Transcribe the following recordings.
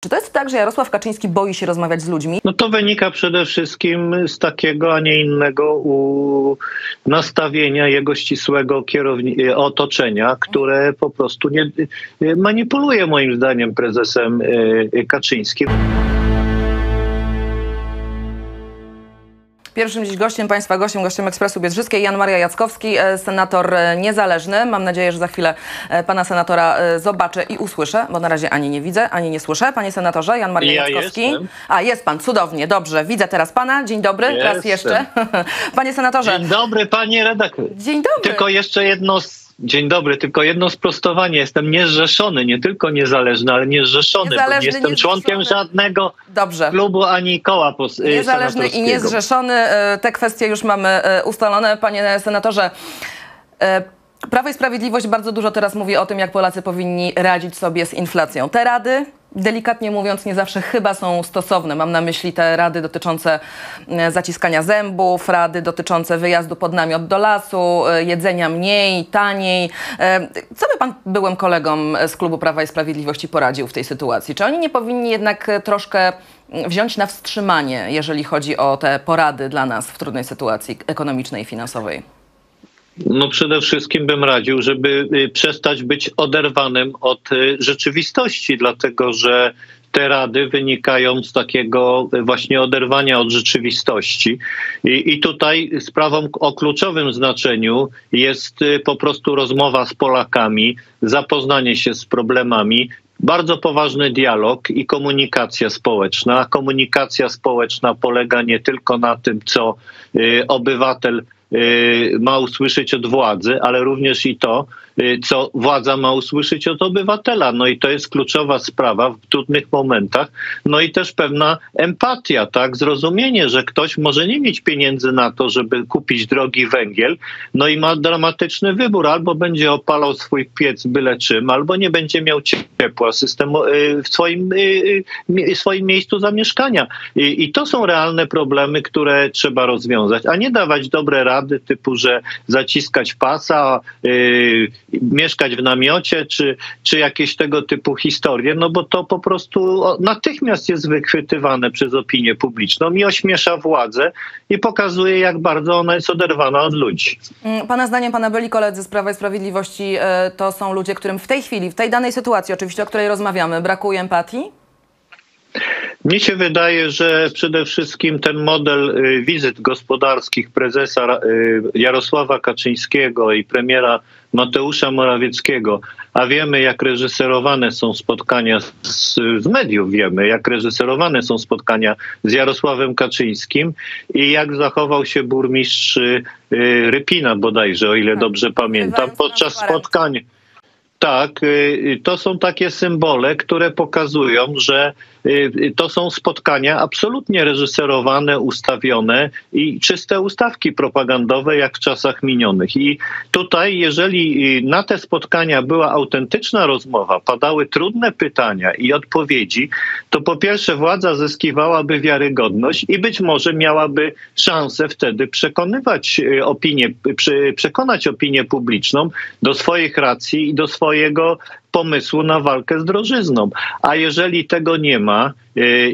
Czy to jest tak, że Jarosław Kaczyński boi się rozmawiać z ludźmi? No to wynika przede wszystkim z takiego, a nie innego nastawienia jego ścisłego kierowni- otoczenia, które po prostu nie manipuluje moim zdaniem prezesem e, Kaczyńskim. Pierwszym dziś gościem Państwa, gościem, gościem Ekspresu Biedrzyckiej, Jan Maria Jackowski, e, senator e, niezależny. Mam nadzieję, że za chwilę e, pana senatora zobaczę i usłyszę, bo na razie ani nie widzę, ani nie słyszę. Panie senatorze, Jan Maria Ja Jackowski. jestem. A, jest pan, cudownie, dobrze. Widzę teraz pana. Dzień dobry, raz Jestem. jeszcze. Panie senatorze. Dzień dobry, panie redaktor. Dzień dobry. Tylko jeszcze jedno. Dzień dobry, tylko jedno sprostowanie. Jestem niezrzeszony, nie tylko niezależny, ale niezrzeszony, bo Niezależny, nie jestem członkiem niezrzeszony. żadnego Dobrze. klubu ani koła pos- y, Niezależny i niezrzeszony. E, Te kwestie już mamy e, ustalone. Panie senatorze, Prawo i Sprawiedliwość bardzo dużo teraz mówi o tym, jak Polacy powinni radzić sobie z inflacją. Te rady, delikatnie mówiąc, nie zawsze chyba są stosowne. Mam na myśli te rady dotyczące e, zaciskania zębów, rady dotyczące wyjazdu pod namiot do lasu, e, jedzenia mniej, taniej. E, Co by pan byłym kolegom z klubu Prawa i Sprawiedliwości poradził w tej sytuacji? Czy oni nie powinni jednak troszkę mm, wziąć na wstrzymanie, jeżeli chodzi o te porady dla nas w trudnej sytuacji ekonomicznej i finansowej? No przede wszystkim bym radził, żeby y, przestać być oderwanym od y, rzeczywistości, dlatego że te rady wynikają z takiego właśnie oderwania od rzeczywistości. I, I tutaj sprawą o kluczowym znaczeniu jest y, po prostu rozmowa z Polakami, zapoznanie się z problemami, bardzo poważny dialog i komunikacja społeczna. Komunikacja społeczna polega nie tylko na tym, co y, obywatel y, ma usłyszeć od władzy, ale również i to, y, co władza ma usłyszeć od obywatela. No i to jest kluczowa sprawa w trudnych momentach. No i też pewna empatia, tak? Zrozumienie, że ktoś może nie mieć pieniędzy na to, żeby kupić drogi węgiel, no i ma dramatyczny wybór. Albo będzie opalał swój piec byle czym, albo nie będzie miał ciepła systemu y, w swoim, y, y, swoim miejscu zamieszkania. I, I to są realne problemy, które trzeba rozwiązać, a nie dawać dobre rady typu, że zaciskać pasa, y, mieszkać w namiocie, czy, czy jakieś tego typu historie, no bo to po prostu natychmiast jest wychwytywane przez opinię publiczną i ośmiesza władzę i pokazuje, jak bardzo ona jest oderwana od ludzi. Mm, Pana zdaniem, pana byli koledzy z Prawa i Sprawiedliwości e, to są ludzie, którym w tej chwili, w tej danej sytuacji, oczywiście, o której rozmawiamy, brakuje empatii? Mnie się wydaje, że przede wszystkim ten model y, wizyt gospodarskich prezesa y, Jarosława Kaczyńskiego i premiera Mateusza Morawieckiego, a wiemy jak reżyserowane są spotkania z, z mediów, wiemy jak reżyserowane są spotkania z Jarosławem Kaczyńskim i jak zachował się burmistrz y, Rypina bodajże, o ile Tak. dobrze pamiętam, podczas spotkań. Tak, to są takie symbole, które pokazują, że to są spotkania absolutnie reżyserowane, ustawione i czyste ustawki propagandowe, jak w czasach minionych. I tutaj, jeżeli y, na te spotkania była autentyczna rozmowa, padały trudne pytania i odpowiedzi, to po pierwsze władza zyskiwałaby wiarygodność i być może miałaby szansę wtedy przekonywać y, opinię, przekonać opinię publiczną do swoich racji i do swojego pomysłu na walkę z drożyzną. A jeżeli tego nie ma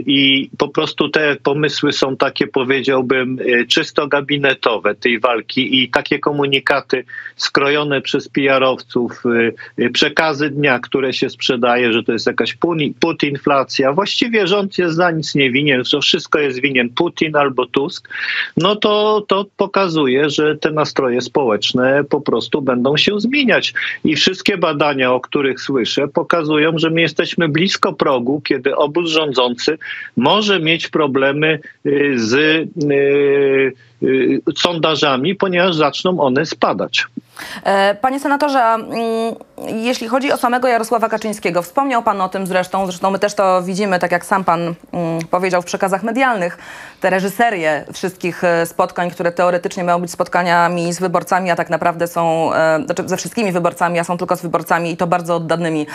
i po prostu te pomysły są takie, powiedziałbym, y, czysto gabinetowe tej walki i takie komunikaty skrojone przez PR-owców, y, y, przekazy dnia, które się sprzedaje, że to jest jakaś putinflacja, właściwie rząd jest za nic nie winien, że wszystko jest winien Putin albo Tusk, no to, to pokazuje, że te nastroje społeczne po prostu będą się zmieniać. I wszystkie badania, o których słyszę, pokazują, że my jesteśmy blisko progu, kiedy obóz rządzący może mieć problemy y, z y, y, sondażami, ponieważ zaczną one spadać. E, Panie senatorze, mm, jeśli chodzi o samego Jarosława Kaczyńskiego, wspomniał pan o tym zresztą, zresztą my też to widzimy, tak jak sam pan mm, powiedział w przekazach medialnych, te reżyserie wszystkich e, spotkań, które teoretycznie mają być spotkaniami z wyborcami, a tak naprawdę są, e, znaczy ze wszystkimi wyborcami, a są tylko z wyborcami i to bardzo oddanymi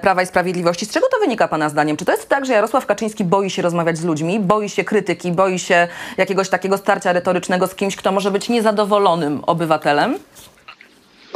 Prawa i Sprawiedliwości. Z czego to wynika pana zdaniem? Czy to jest tak, że Jarosław Kaczyński boi się rozmawiać z ludźmi, boi się krytyki, boi się jakiegoś takiego starcia retorycznego z kimś, kto może być niezadowolonym obywatelem?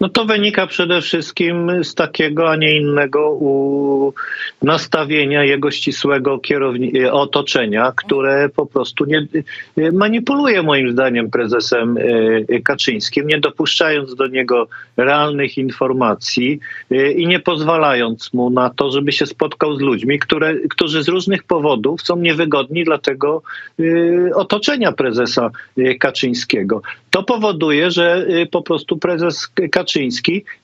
No to wynika przede wszystkim z takiego, a nie innego nastawienia jego ścisłego e, otoczenia, które po prostu nie e, manipuluje moim zdaniem prezesem e, Kaczyńskim, nie dopuszczając do niego realnych informacji i nie pozwalając mu na to, żeby się spotkał z ludźmi, które, którzy z różnych powodów są niewygodni dla tego otoczenia prezesa Kaczyńskiego. To powoduje, że po prostu prezes Kaczyński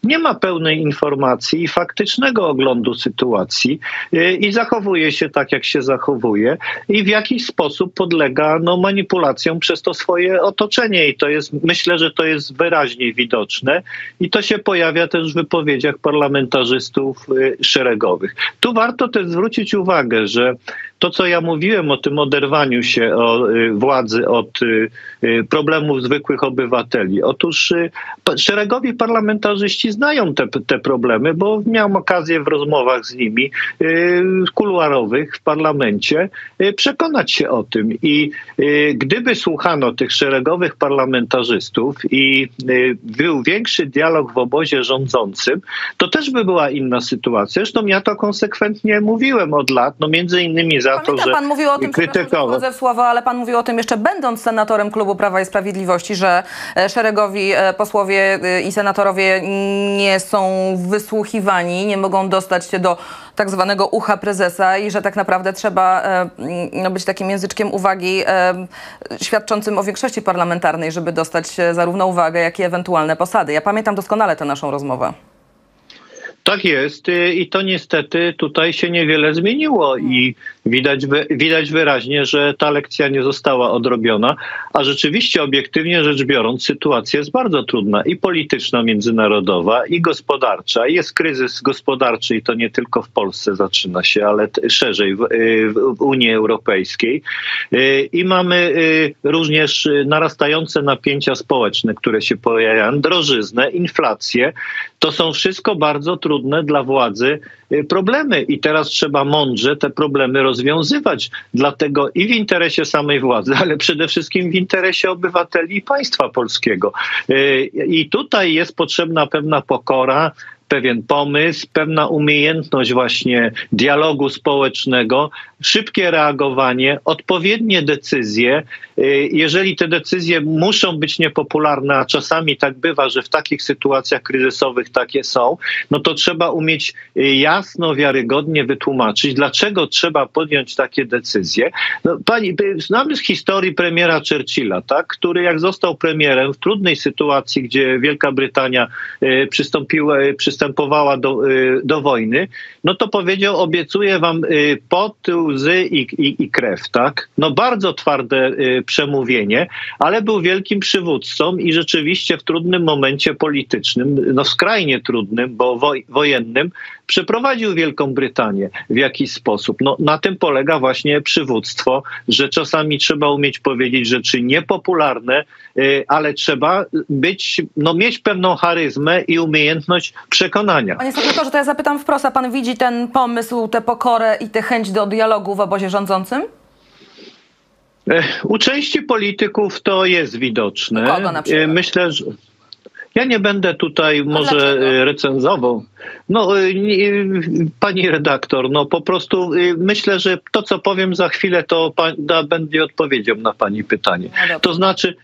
nie ma pełnej informacji i faktycznego oglądu sytuacji e, i zachowuje się tak, jak się zachowuje i w jakiś sposób podlega no, manipulacjom przez to swoje otoczenie i to jest, myślę, że to jest wyraźnie widoczne i to się pojawia też w wypowiedziach parlamentarzystów e, szeregowych. Tu warto też zwrócić uwagę, że to, co ja mówiłem o tym oderwaniu się o, y, władzy od y, y, problemów zwykłych obywateli. Otóż szeregowi parlamentarzyści znają te, te problemy, bo miałem okazję w rozmowach z nimi kuluarowych w parlamencie przekonać się o tym. I gdyby słuchano tych szeregowych parlamentarzystów i był większy dialog w obozie rządzącym, to też by była inna sytuacja. Zresztą ja to konsekwentnie mówiłem od lat, no między innymi za to, Pamiętam, że pan mówił o tym, krytykował. słowo, ale pan mówił o tym jeszcze będąc senatorem klubu Prawa i Sprawiedliwości, że e, szeregowi e, posłowie e, i senatorowie nie są wysłuchiwani, nie mogą dostać się do tak zwanego ucha prezesa i że tak naprawdę trzeba być takim języczkiem uwagi świadczącym o większości parlamentarnej, żeby dostać zarówno uwagę, jak i ewentualne posady. Ja pamiętam doskonale tę naszą rozmowę. Tak jest y, i to niestety tutaj się niewiele zmieniło i widać, widać wyraźnie, że ta lekcja nie została odrobiona, a rzeczywiście obiektywnie rzecz biorąc sytuacja jest bardzo trudna i polityczna, międzynarodowa i gospodarcza. Jest kryzys gospodarczy i to nie tylko w Polsce zaczyna się, ale szerzej w, y, w Unii Europejskiej Y, i mamy y, również narastające napięcia społeczne, które się pojawiają, drożyznę, inflację. To są wszystko bardzo trudne dla władzy problemy i teraz trzeba mądrze te problemy rozwiązywać. Dlatego i w interesie samej władzy, ale przede wszystkim w interesie obywateli i państwa polskiego. Y, I tutaj jest potrzebna pewna pokora, pewien pomysł, pewna umiejętność właśnie dialogu społecznego, szybkie reagowanie, odpowiednie decyzje. Y, Jeżeli te decyzje muszą być niepopularne, a czasami tak bywa, że w takich sytuacjach kryzysowych takie są, no to trzeba umieć y, jasno, wiarygodnie wytłumaczyć, dlaczego trzeba podjąć takie decyzje. No, pani, y, znamy z historii premiera Churchilla, tak, który jak został premierem w trudnej sytuacji, gdzie Wielka Brytania przystąpiła, przystępowała do, do wojny, no to powiedział, obiecuję wam pot, łzy i, i, i krew, tak? No bardzo twarde przemówienie, ale był wielkim przywódcą i rzeczywiście w trudnym momencie politycznym, no skrajnie trudnym, bo woj, wojennym, przeprowadził Wielką Brytanię w jakiś sposób. No, na tym polega właśnie przywództwo, że czasami trzeba umieć powiedzieć rzeczy niepopularne, y, ale trzeba być, no, mieć pewną charyzmę i umiejętność przekonania. Panie senatorze, to ja zapytam wprost, a pan widzi ten pomysł, tę pokorę i tę chęć do dialogu w obozie rządzącym? Ech, U części polityków to jest widoczne. Kogo na przykład? E, Myślę, że. Ja nie będę tutaj może dlaczego? e, recenzował. No, e, pani redaktor, no po prostu e, myślę, że to, co powiem za chwilę, to pa, da, będzie odpowiedzią na pani pytanie. No. To znaczy,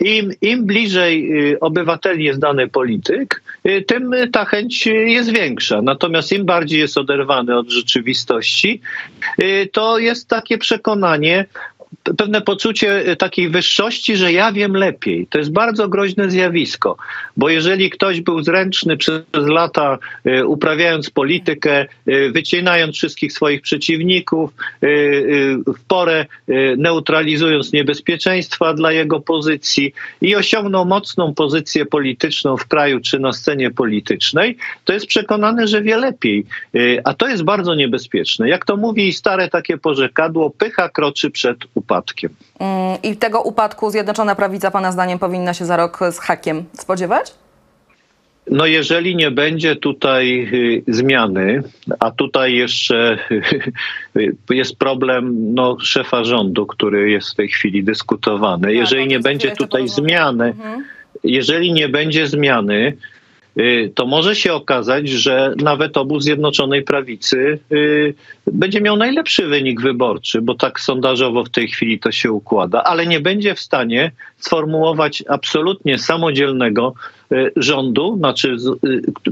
im, im bliżej obywateli jest dany polityk, tym ta chęć jest większa. Natomiast im bardziej jest oderwany od rzeczywistości, to jest takie przekonanie, pewne poczucie y, takiej wyższości, że ja wiem lepiej. To jest bardzo groźne zjawisko, bo jeżeli ktoś był zręczny przez lata, y, uprawiając politykę, y, wycinając wszystkich swoich przeciwników, w porę neutralizując niebezpieczeństwa dla jego pozycji i osiągnął mocną pozycję polityczną w kraju czy na scenie politycznej, to jest przekonany, że wie lepiej. A to jest bardzo niebezpieczne. Jak to mówi stare takie porzekadło, pycha kroczy przed upadkiem. Mm, I tego upadku Zjednoczona Prawica, pana zdaniem, powinna się za rok z hakiem spodziewać? No jeżeli nie będzie tutaj y, zmiany, a tutaj jeszcze y, jest problem no, szefa rządu, który jest w tej chwili dyskutowany. Jeżeli no nie będzie tutaj zmiany, Mhm. jeżeli nie będzie zmiany, to może się okazać, że nawet obóz Zjednoczonej Prawicy y, będzie miał najlepszy wynik wyborczy, bo tak sondażowo w tej chwili to się układa, ale nie będzie w stanie sformułować absolutnie samodzielnego y, rządu, znaczy,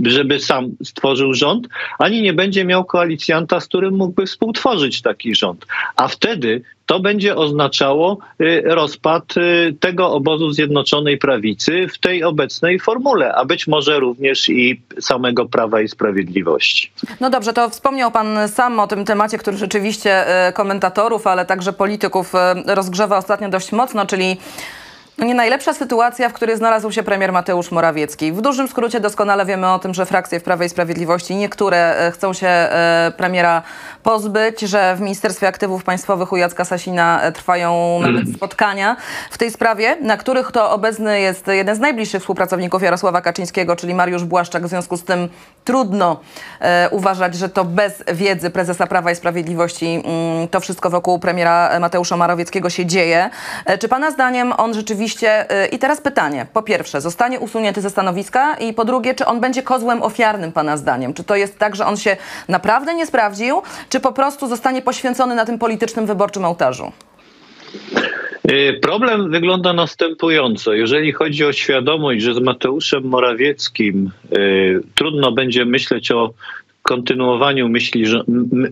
żeby sam stworzył rząd, ani nie będzie miał koalicjanta, z którym mógłby współtworzyć taki rząd. A wtedy to będzie oznaczało rozpad tego obozu Zjednoczonej Prawicy w tej obecnej formule, a być może również i samego Prawa i Sprawiedliwości. No dobrze, to wspomniał pan sam o tym temacie, który rzeczywiście komentatorów, ale także polityków rozgrzewa ostatnio dość mocno, czyli no nie najlepsza sytuacja, w której znalazł się premier Mateusz Morawiecki. W dużym skrócie doskonale wiemy o tym, że frakcje w Prawie i Sprawiedliwości niektóre chcą się premiera pozbyć, że w Ministerstwie Aktywów Państwowych u Jacka Sasina trwają nawet spotkania w tej sprawie, na których to obecny jest jeden z najbliższych współpracowników Jarosława Kaczyńskiego, czyli Mariusz Błaszczak. W związku z tym trudno e, uważać, że to bez wiedzy prezesa Prawa i Sprawiedliwości mm, to wszystko wokół premiera Mateusza Morawieckiego się dzieje. E, czy pana zdaniem on rzeczywiście i teraz pytanie. Po pierwsze, zostanie usunięty ze stanowiska i po drugie, czy on będzie kozłem ofiarnym pana zdaniem? Czy to jest tak, że on się naprawdę nie sprawdził, czy po prostu zostanie poświęcony na tym politycznym wyborczym ołtarzu? Problem wygląda następująco. Jeżeli chodzi o świadomość, że z Mateuszem Morawieckim y, trudno będzie myśleć o kontynuowaniu myśli,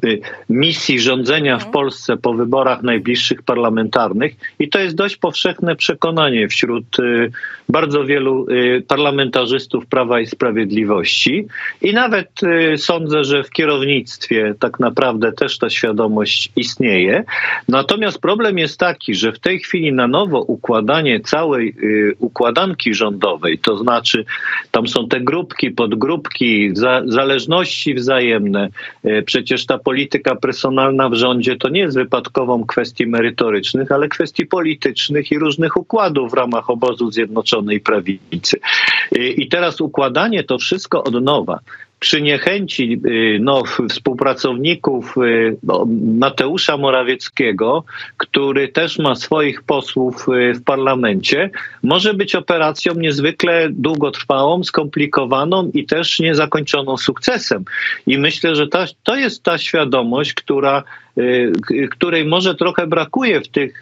y, misji rządzenia w Polsce po wyborach najbliższych parlamentarnych i to jest dość powszechne przekonanie wśród y, bardzo wielu y, parlamentarzystów Prawa i Sprawiedliwości i nawet sądzę, że w kierownictwie tak naprawdę też ta świadomość istnieje. Natomiast problem jest taki, że w tej chwili na nowo układanie całej układanki rządowej, to znaczy tam są te grupki, podgrupki, zależności wzajemne. E, przecież ta polityka personalna w rządzie to nie jest wypadkową kwestii merytorycznych, ale kwestii politycznych i różnych układów w ramach obozu Zjednoczonej Prawicy. E, I teraz układanie to wszystko od nowa przy niechęci y, współpracowników y, no, Mateusza Morawieckiego, który też ma swoich posłów y, w parlamencie, może być operacją niezwykle długotrwałą, skomplikowaną i też niezakończoną sukcesem. I myślę, że ta, to jest ta świadomość, która, której może trochę brakuje w tych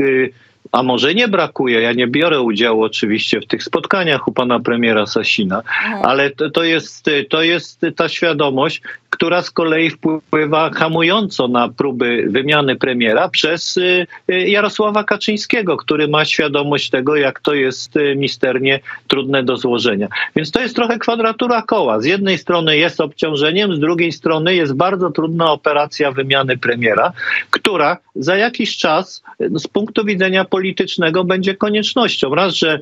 a może nie brakuje. Ja nie biorę udziału oczywiście w tych spotkaniach u pana premiera Sasina, mhm. ale to, to, jest, to jest ta świadomość, która z kolei wpływa hamująco na próby wymiany premiera przez y, y, Jarosława Kaczyńskiego, który ma świadomość tego, jak to jest y, misternie trudne do złożenia. Więc to jest trochę kwadratura koła. Z jednej strony jest obciążeniem, z drugiej strony jest bardzo trudna operacja wymiany premiera, która za jakiś czas z punktu widzenia politycznego będzie koniecznością. Raz, że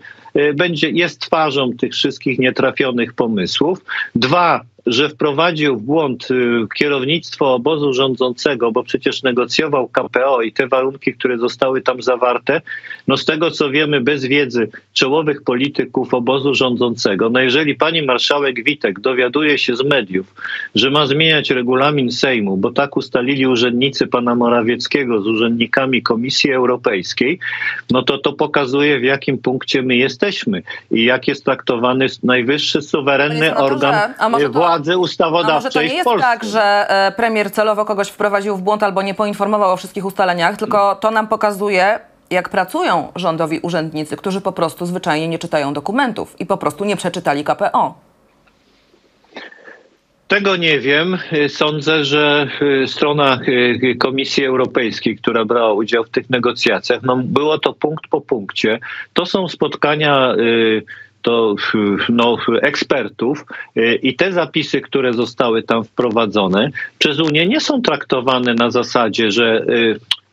będzie, jest twarzą tych wszystkich nietrafionych pomysłów. Dwa, że wprowadził w błąd y, kierownictwo obozu rządzącego, bo przecież negocjował KPO i te warunki, które zostały tam zawarte, no z tego co wiemy, bez wiedzy czołowych polityków obozu rządzącego, no jeżeli pani marszałek Witek dowiaduje się z mediów, że ma zmieniać regulamin Sejmu, bo tak ustalili urzędnicy pana Morawieckiego z urzędnikami Komisji Europejskiej, no to to pokazuje w jakim punkcie my jesteśmy i jak jest traktowany najwyższy suwerenny organ władzy władzy ustawodawczej może to nie jest tak, że e, premier celowo kogoś wprowadził w błąd albo nie poinformował o wszystkich ustaleniach, tylko to nam pokazuje, jak pracują rządowi urzędnicy, którzy po prostu zwyczajnie nie czytają dokumentów i po prostu nie przeczytali KPO. Tego nie wiem. Sądzę, że e, strona e, Komisji Europejskiej, która brała udział w tych negocjacjach, no było to punkt po punkcie. To są spotkania to no, ekspertów i te zapisy, które zostały tam wprowadzone przez Unię nie są traktowane na zasadzie, że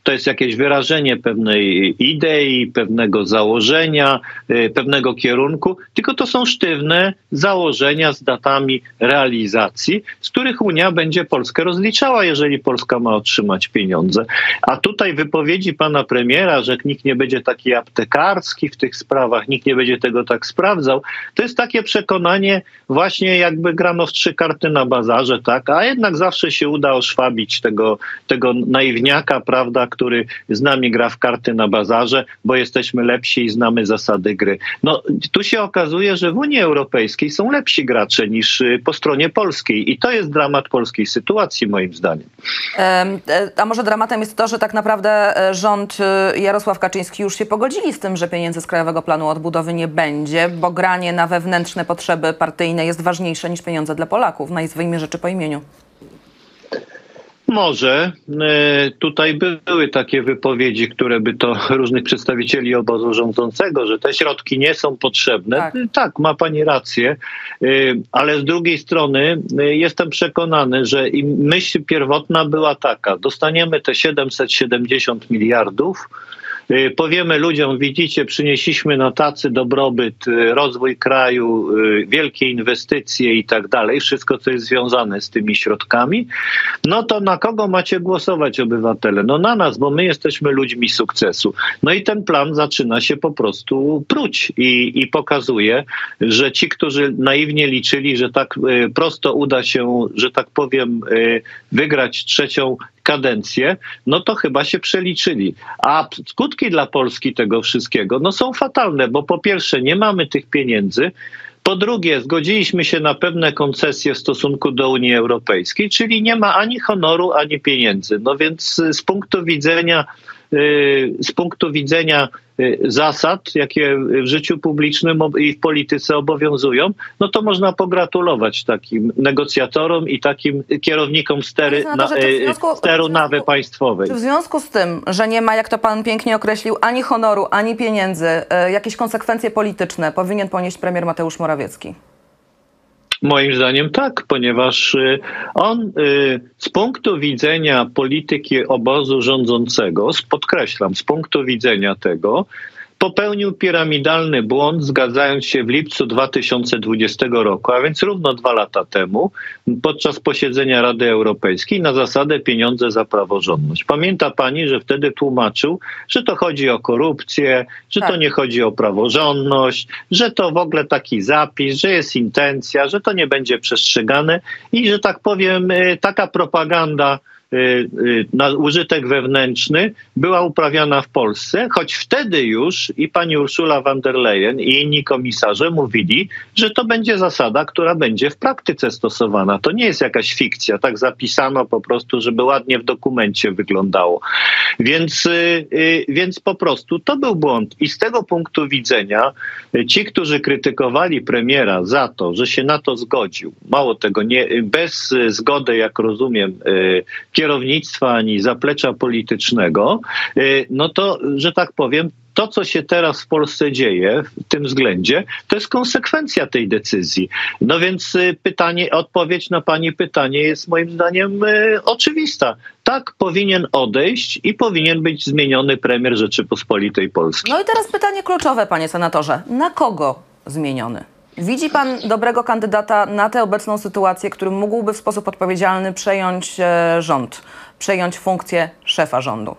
to jest jakieś wyrażenie pewnej idei, pewnego założenia, y, pewnego kierunku, tylko to są sztywne założenia z datami realizacji, z których Unia będzie Polskę rozliczała, jeżeli Polska ma otrzymać pieniądze. A tutaj wypowiedzi pana premiera, że nikt nie będzie taki aptekarski w tych sprawach, nikt nie będzie tego tak sprawdzał, to jest takie przekonanie właśnie jakby grano w trzy karty na bazarze, tak? A jednak zawsze się uda oszwabić tego, tego naiwniaka, prawda, który z nami gra w karty na bazarze, bo jesteśmy lepsi i znamy zasady gry. No, tu się okazuje, że w Unii Europejskiej są lepsi gracze niż y, po stronie polskiej i to jest dramat polskiej sytuacji moim zdaniem. Em, e, A może dramatem jest to, że tak naprawdę e, rząd e, Jarosław Kaczyński już się pogodzili z tym, że pieniędzy z Krajowego Planu Odbudowy nie będzie, bo granie na wewnętrzne potrzeby partyjne jest ważniejsze niż pieniądze dla Polaków. Nazwijmy rzeczy po imieniu. Może. E, Tutaj były takie wypowiedzi, które by to różnych przedstawicieli obozu rządzącego, że te środki nie są potrzebne. Tak. Tak, ma pani rację, E, ale z drugiej strony e, jestem przekonany, że myśl pierwotna była taka, dostaniemy te 770 miliardów, Powiemy ludziom, widzicie, przynieśliśmy na tacy dobrobyt, y, rozwój kraju, y, wielkie inwestycje i tak dalej, wszystko, co jest związane z tymi środkami. No to na kogo macie głosować, obywatele? No na nas, bo my jesteśmy ludźmi sukcesu. No i ten plan zaczyna się po prostu pruć i, i pokazuje, że ci, którzy naiwnie liczyli, że tak y, prosto uda się, że tak powiem, y, wygrać trzecią kadencję, no to chyba się przeliczyli. A skutki dla Polski tego wszystkiego no są fatalne, bo po pierwsze nie mamy tych pieniędzy, po drugie, zgodziliśmy się na pewne koncesje w stosunku do Unii Europejskiej, czyli nie ma ani honoru, ani pieniędzy. No więc y, z punktu widzenia, z punktu widzenia y, zasad, jakie w życiu publicznym i w polityce obowiązują, no to można pogratulować takim negocjatorom i takim kierownikom stery, na, y, związku- steru nawy państwowej. Czy w związku z tym, że nie ma, jak to pan pięknie określił, ani honoru, ani pieniędzy, jakieś konsekwencje polityczne powinien ponieść premier Mateusz Morawiecki? Moim zdaniem tak, ponieważ y, on y, z punktu widzenia polityki obozu rządzącego, podkreślam, z punktu widzenia tego, popełnił piramidalny błąd, zgadzając się w lipcu 2020 roku, a więc równo dwa lata temu, podczas posiedzenia Rady Europejskiej na zasadę pieniądze za praworządność. Pamięta pani, że wtedy tłumaczył, że to chodzi o korupcję, że Tak. to nie chodzi o praworządność, że to w ogóle taki zapis, że jest intencja, że to nie będzie przestrzegane i że tak powiem, y, taka propaganda na użytek wewnętrzny była uprawiana w Polsce, choć wtedy już i pani Ursula von der Leyen i inni komisarze mówili, że to będzie zasada, która będzie w praktyce stosowana. To nie jest jakaś fikcja, tak zapisano po prostu, żeby ładnie w dokumencie wyglądało. Więc, y, y, więc po prostu to był błąd. I z tego punktu widzenia y, ci, którzy krytykowali premiera za to, że się na to zgodził, mało tego, nie, bez y, zgody, jak rozumiem, y, kierownictwa ani zaplecza politycznego, y, no to, że tak powiem, to, co się teraz w Polsce dzieje w tym względzie, to jest konsekwencja tej decyzji. No więc y, pytanie, odpowiedź na pani pytanie jest moim zdaniem y, oczywista. Tak, powinien odejść i powinien być zmieniony premier Rzeczypospolitej Polskiej. No i teraz pytanie kluczowe, panie senatorze. Na kogo zmieniony? Widzi pan dobrego kandydata na tę obecną sytuację, który mógłby w sposób odpowiedzialny przejąć e, rząd, przejąć funkcję szefa rządu?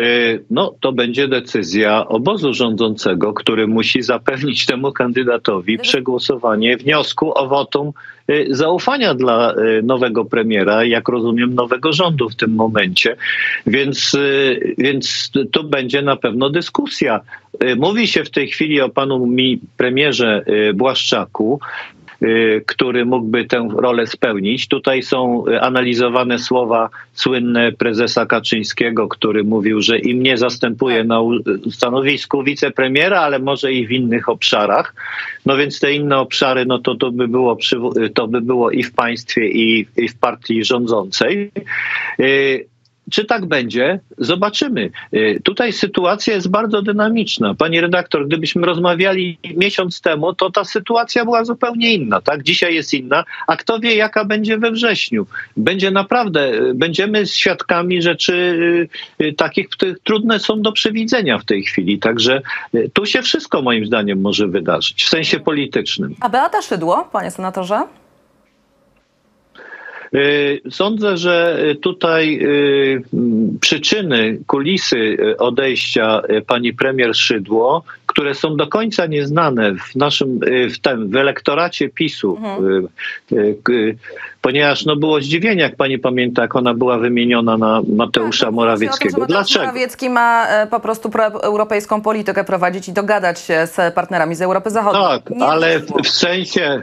Y, No, to będzie decyzja obozu rządzącego, który musi zapewnić temu kandydatowi przegłosowanie wniosku o wotum y, zaufania dla y, nowego premiera, jak rozumiem, nowego rządu w tym momencie. Więc, więc to będzie na pewno dyskusja. Mówi się w tej chwili o panu mi premierze Błaszczaku który mógłby tę rolę spełnić. Tutaj są y, analizowane słowa słynne prezesa Kaczyńskiego, który mówił, że im nie zastępuje na u- stanowisku wicepremiera, ale może i w innych obszarach. No więc te inne obszary, no to, to, by, było, to by było i w państwie, i, i w partii rządzącej. Czy tak będzie? Zobaczymy. Y, Tutaj sytuacja jest bardzo dynamiczna. Pani redaktor, gdybyśmy rozmawiali miesiąc temu, to ta sytuacja była zupełnie inna. Tak? Dzisiaj jest inna, a kto wie, jaka będzie we wrześniu. Będzie naprawdę, y, będziemy świadkami rzeczy y, takich, które trudne są do przewidzenia w tej chwili. Także tu się wszystko moim zdaniem może wydarzyć w sensie politycznym. A Beata Szydło, panie senatorze? Y, Sądzę, że y, tutaj y, przyczyny, kulisy odejścia pani premier Szydło, które są do końca nieznane w naszym, w tym, w elektoracie PiSu, y, ponieważ no, było zdziwienie, jak pani pamięta, jak ona była wymieniona na Mateusza Tak, Morawieckiego. O tym, Dlaczego? Morawiecki ma e, po prostu proeuropejską politykę prowadzić i dogadać się z partnerami z Europy Zachodniej. Tak, Nie ale w sensie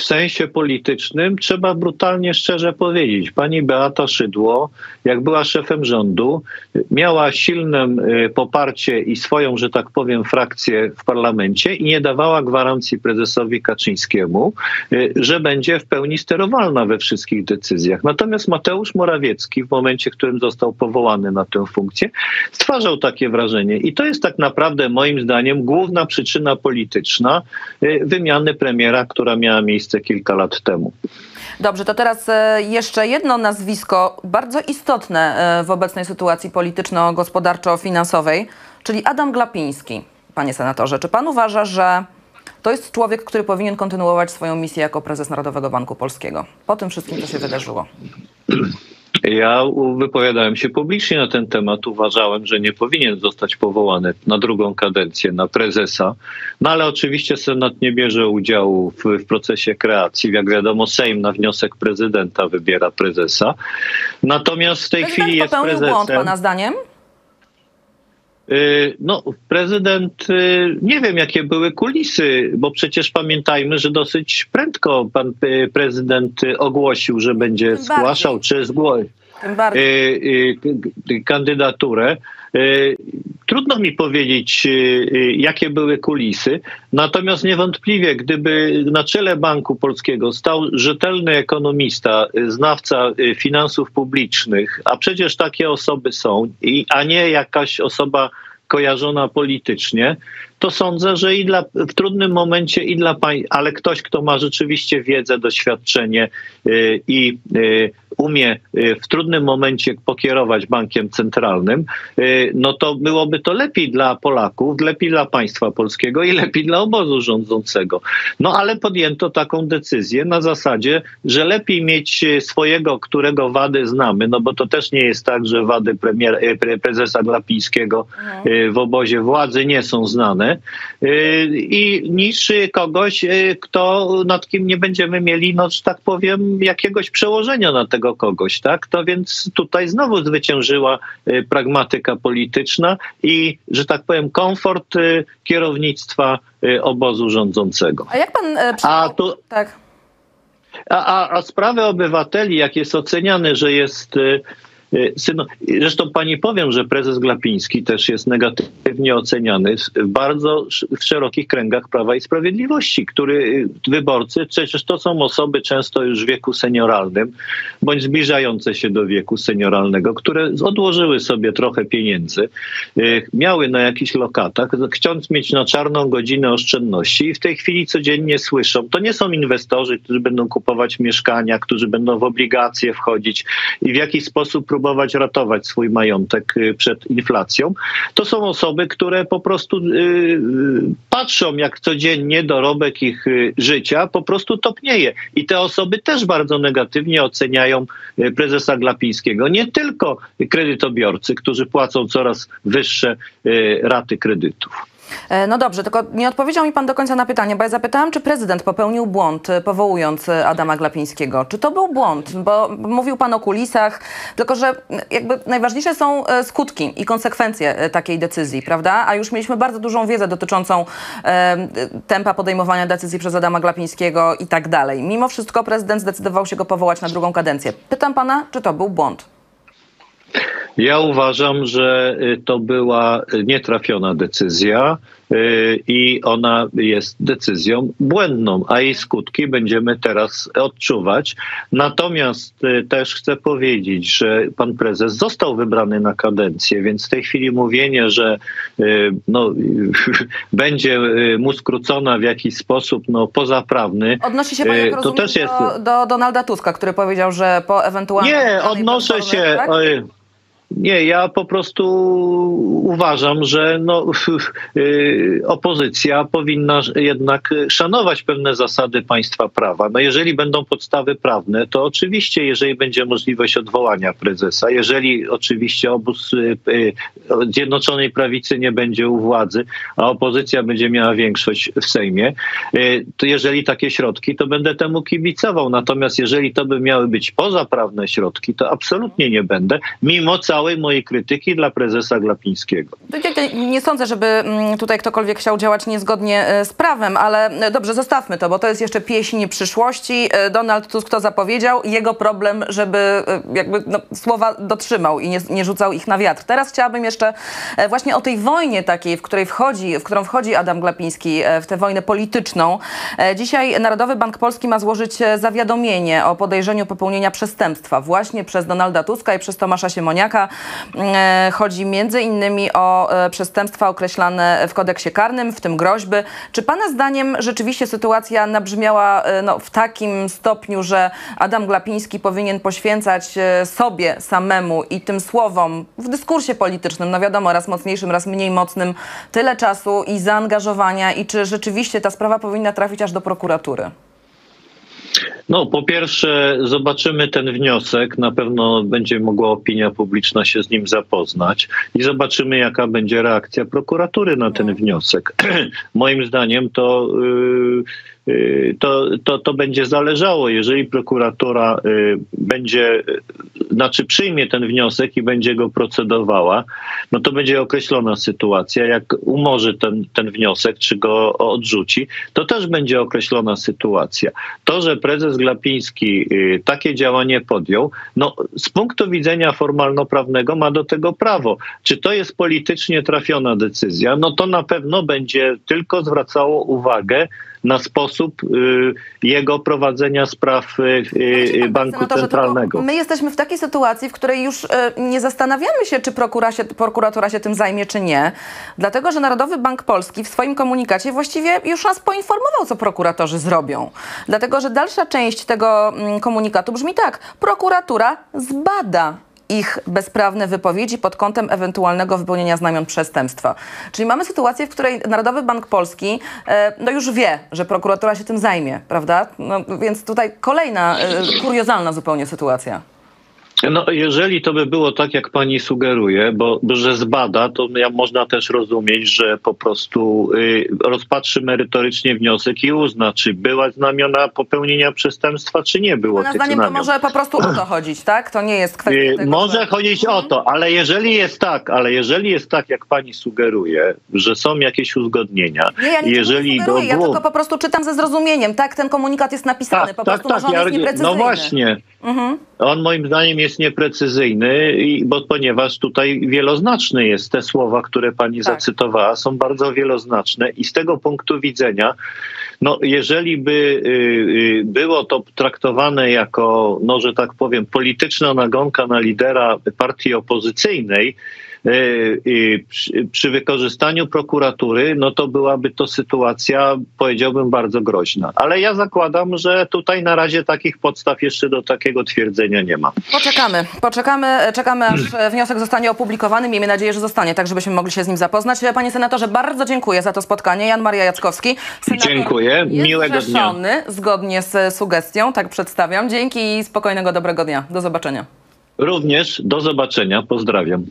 w sensie politycznym trzeba brutalnie szczerze powiedzieć. Pani Beata Szydło, jak była szefem rządu, miała silne y, poparcie i swoją, że tak powiem, frakcję w parlamencie i nie dawała gwarancji prezesowi Kaczyńskiemu, y, że będzie w pełni sterowalna we wszystkich decyzjach. Natomiast Mateusz Morawiecki, w momencie, w którym został powołany na tę funkcję, stwarzał takie wrażenie. I to jest tak naprawdę, moim zdaniem, główna przyczyna polityczna y, wymiany premiera, która miała miejsce kilka lat temu. Dobrze, to teraz e, jeszcze jedno nazwisko bardzo istotne e, w obecnej sytuacji polityczno-gospodarczo-finansowej, czyli Adam Glapiński. Panie senatorze, czy pan uważa, że to jest człowiek, który powinien kontynuować swoją misję jako prezes Narodowego Banku Polskiego? Po tym wszystkim, co się wydarzyło. Ja wypowiadałem się publicznie na ten temat. Uważałem, że nie powinien zostać powołany na drugą kadencję, na prezesa. No ale oczywiście Senat nie bierze udziału w, w procesie kreacji. Jak wiadomo, Sejm na wniosek prezydenta wybiera prezesa. Natomiast w tej Prezydent chwili jest prezesem. błąd, pana zdaniem? Y, No, prezydent, y, nie wiem jakie były kulisy, bo przecież pamiętajmy, że dosyć prędko pan y, prezydent ogłosił, że będzie Tym zgłaszał, bardziej. czy zgłosił. Kandydaturę. Trudno mi powiedzieć, y, y, jakie były kulisy, natomiast niewątpliwie, gdyby na czele Banku Polskiego stał rzetelny ekonomista, y, znawca finansów publicznych, a przecież takie osoby są, a nie jakaś osoba kojarzona politycznie, to sądzę, że i dla, w trudnym momencie i dla pań, ale ktoś, kto ma rzeczywiście wiedzę, doświadczenie i umie y, w trudnym momencie pokierować bankiem centralnym, y, no to byłoby to lepiej dla Polaków, lepiej dla państwa polskiego i lepiej dla obozu rządzącego. No ale podjęto taką decyzję na zasadzie, że lepiej mieć y, swojego, którego wady znamy, no bo to też nie jest tak, że wady premier, pre, prezesa Glapińskiego y, w obozie władzy nie są znane i niż kogoś, kto, nad kim nie będziemy mieli, no że tak powiem, jakiegoś przełożenia na tego kogoś, tak? To więc tutaj znowu zwyciężyła y, pragmatyka polityczna i, że tak powiem, komfort y, kierownictwa y, obozu rządzącego. A jak pan... E, A tu, Tak. a, a, a sprawy obywateli, jak jest oceniany, że jest. Y, Syno, zresztą pani powiem, że prezes Glapiński też jest negatywnie oceniany w bardzo w szerokich kręgach Prawa i Sprawiedliwości, który y, wyborcy, przecież to są osoby często już w wieku senioralnym, bądź zbliżające się do wieku senioralnego, które odłożyły sobie trochę pieniędzy, y, miały na jakichś lokatach, chcąc mieć na czarną godzinę oszczędności i w tej chwili codziennie słyszą, to nie są inwestorzy, którzy będą kupować mieszkania, którzy będą w obligacje wchodzić i w jakiś sposób próbować ratować swój majątek y, przed inflacją. To są osoby, które po prostu y, y, patrzą, jak codziennie dorobek ich życia po prostu topnieje. I te osoby też bardzo negatywnie oceniają prezesa Glapińskiego. Nie tylko kredytobiorcy, którzy płacą coraz wyższe raty kredytów. E, No dobrze, tylko nie odpowiedział mi pan do końca na pytanie, bo ja zapytałam, czy prezydent popełnił błąd, e, powołując e, Adama Glapińskiego. Czy to był błąd? Bo mówił pan o kulisach, tylko że jakby najważniejsze są skutki i konsekwencje takiej decyzji, prawda? A już mieliśmy bardzo dużą wiedzę dotyczącą e, tempa podejmowania decyzji przez Adama Glapińskiego i tak dalej. Mimo wszystko prezydent zdecydował się go powołać na drugą kadencję. Pytam pana, czy to był błąd? Ja uważam, że y, to była nietrafiona decyzja y, i ona jest decyzją błędną, a jej skutki będziemy teraz odczuwać. Natomiast y, też chcę powiedzieć, że pan prezes został wybrany na kadencję, więc w tej chwili mówienie, że no, będzie mu skrócona w jakiś sposób no, pozaprawny, Odnosi się pan, to też jest... do, do Donalda Tuska, który powiedział, że po ewentualnej... Nie, odnoszę się. tak? Nie, ja po prostu uważam, że no, y, opozycja powinna jednak szanować pewne zasady państwa prawa. No jeżeli będą podstawy prawne, to oczywiście, jeżeli będzie możliwość odwołania prezesa, jeżeli oczywiście obóz y, y, Zjednoczonej Prawicy nie będzie u władzy, a opozycja będzie miała większość w Sejmie, to jeżeli takie środki, to będę temu kibicował. Natomiast jeżeli to by miały być pozaprawne środki, to absolutnie nie będę, mimo całej mojej krytyki dla prezesa Glapińskiego. Nie, sądzę, żeby mm, tutaj ktokolwiek chciał działać niezgodnie e, z prawem, ale e, dobrze, zostawmy to, bo to jest jeszcze pieśń przyszłości. E, Donald Tusk to zapowiedział. Jego problem, żeby jakby no, słowa dotrzymał i nie, nie rzucał ich na wiatr. Teraz chciałabym jeszcze właśnie o tej wojnie takiej, w której wchodzi, w którą wchodzi Adam Glapiński, w tę wojnę polityczną. Dzisiaj Narodowy Bank Polski ma złożyć zawiadomienie o podejrzeniu popełnienia przestępstwa właśnie przez Donalda Tuska i przez Tomasza Siemoniaka. E, Chodzi między innymi o e, przestępstwa określane w kodeksie karnym, w tym groźby. Czy Pana zdaniem rzeczywiście sytuacja nabrzmiała e, no, w takim stopniu, że Adam Glapiński powinien poświęcać sobie samemu i tym słowom w dyskursie politycznym, no wiadomo, raz mocniejszym, raz mniej mocnym, tyle czasu i zaangażowania i czy rzeczywiście ta sprawa powinna trafić aż do prokuratury? No, po pierwsze, zobaczymy ten wniosek. Na pewno będzie mogła opinia publiczna się z nim zapoznać i zobaczymy, jaka będzie reakcja prokuratury na ten wniosek. Moim zdaniem to. Yy, yy, to, to, to będzie zależało, jeżeli prokuratura yy, będzie, znaczy przyjmie ten wniosek i będzie go procedowała, no to będzie określona sytuacja. Jak umorzy ten, ten wniosek, czy go odrzuci, to też będzie określona sytuacja. To, że prezes Glapiński y, takie działanie podjął, no z punktu widzenia formalno-prawnego ma do tego prawo. Czy to jest politycznie trafiona decyzja? No to na pewno będzie tylko zwracało uwagę na sposób y, jego prowadzenia spraw y, y, Banku Centralnego. My jesteśmy w takiej sytuacji, w której już e, nie zastanawiamy się, czy się, prokuratura się tym zajmie, czy nie. Dlatego, że Narodowy Bank Polski w swoim komunikacie właściwie już nas poinformował, co prokuratorzy zrobią. Dlatego, że dalsza część tego mm, komunikatu brzmi tak. Prokuratura zbada ich bezprawne wypowiedzi pod kątem ewentualnego wypełnienia znamion przestępstwa. Czyli mamy sytuację, w której Narodowy Bank Polski e, no już wie, że prokuratura się tym zajmie, prawda? No, więc tutaj kolejna e, kuriozalna zupełnie sytuacja. No, jeżeli to by było tak, jak pani sugeruje, bo, że zbada, to ja można też rozumieć, że po prostu y, rozpatrzy merytorycznie wniosek i uzna, czy była znamiona popełnienia przestępstwa, czy nie było Pana tych zdaniem to znamion. może po prostu o to chodzić, tak? To nie jest kwestia Y, tego, Może że... chodzić o to, ale jeżeli jest tak, ale jeżeli jest tak, jak pani sugeruje, że są jakieś uzgodnienia, Nie, ja jeżeli nie sugeruję, ja było- tylko po prostu czytam ze zrozumieniem. Tak, ten komunikat jest napisany, po prostu może on ja- jest nieprecyzyjny. No właśnie. Mhm. On moim zdaniem jest nieprecyzyjny, i- bo ponieważ tutaj wieloznaczne jest te słowa, które pani Tak. zacytowała, są bardzo wieloznaczne i z tego punktu widzenia, no jeżeli by y, y, było to traktowane jako, no że tak powiem, polityczna nagonka na lidera partii opozycyjnej, przy, przy wykorzystaniu prokuratury, no to byłaby to sytuacja, powiedziałbym, bardzo groźna. Ale ja zakładam, że tutaj na razie takich podstaw jeszcze do takiego twierdzenia nie ma. Poczekamy, poczekamy, czekamy aż e, wniosek zostanie opublikowany. Miejmy nadzieję, że zostanie, tak żebyśmy mogli się z nim zapoznać. Panie senatorze, bardzo dziękuję za to spotkanie. Jan Maria Jackowski. senator Dziękuję. Miłego dnia. zgodnie z sugestią, tak przedstawiam. Dzięki i spokojnego, dobrego dnia. Do zobaczenia. Również do zobaczenia. Pozdrawiam.